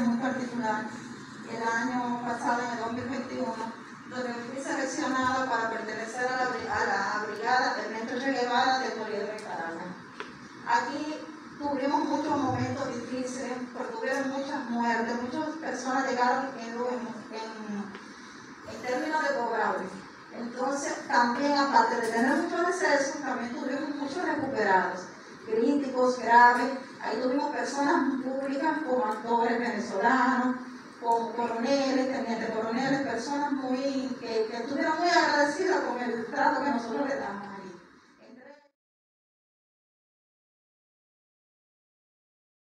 muy particular. El año pasado, en el 2021, donde fui seleccionada para pertenecer a la, a la brigada Ernesto Guevara de Corrientes de Caracas. Aquí tuvimos muchos momentos difíciles, porque tuvieron muchas muertes, muchas personas llegaron en, en, en términos de cobrables. Entonces, también, aparte de tener muchos decesos, también tuvimos muchos recuperados graves. Ahí tuvimos personas públicas como actores venezolanos, como coroneles, tenientes coroneles, personas muy, que, que estuvieron muy agradecidas con el trato que nosotros le damos.